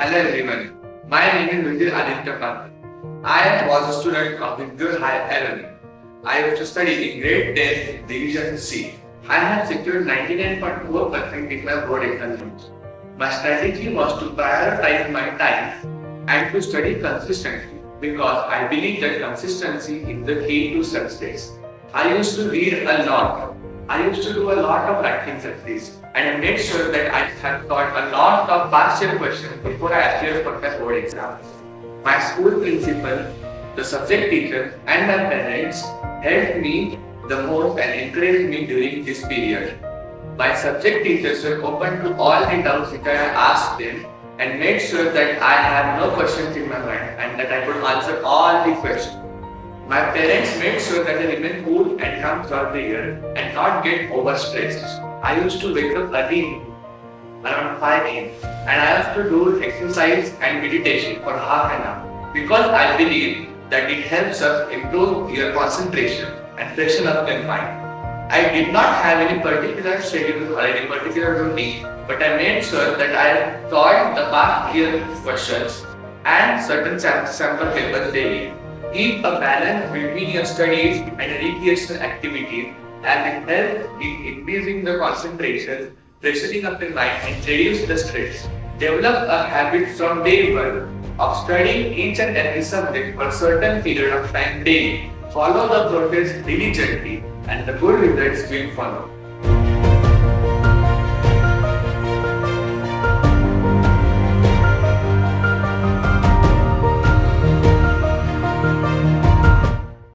Hello everyone, my name is Ruchir Padhye. I was a student of VIBGYOR High Academy. I used to study in grade 10 Division C. I had secured 99.4% in my board examinations. My strategy was to prioritize my time and to study consistently because I believe that consistency is the key to success. I used to read a lot. I used to do a lot of writing exercises and I made sure that I had taught a lot of past year questions before I appeared for my board exams. My school principal, the subject teacher and my parents helped me the most and encouraged me during this period. My subject teachers were open to all the doubts which I asked them and made sure that I had no questions in my mind and that I could answer all the questions. My parents made sure that I remain cool and calm throughout the year and not get overstressed. I used to wake up early around 5 am and I have to do exercise and meditation for half an hour because I believe that it helps us improve your concentration and freshen up your mind. I did not have any particular schedule or any particular routine, but I made sure that I taught the past year questions and certain sam- sample papers daily. Keep a balance between your studies and recreational activities as it helps in increasing the concentration, freshening up your mind and reduce the stress. Develop a habit from day one of studying each and every subject for a certain period of time daily. Follow the process diligently and the good results will follow.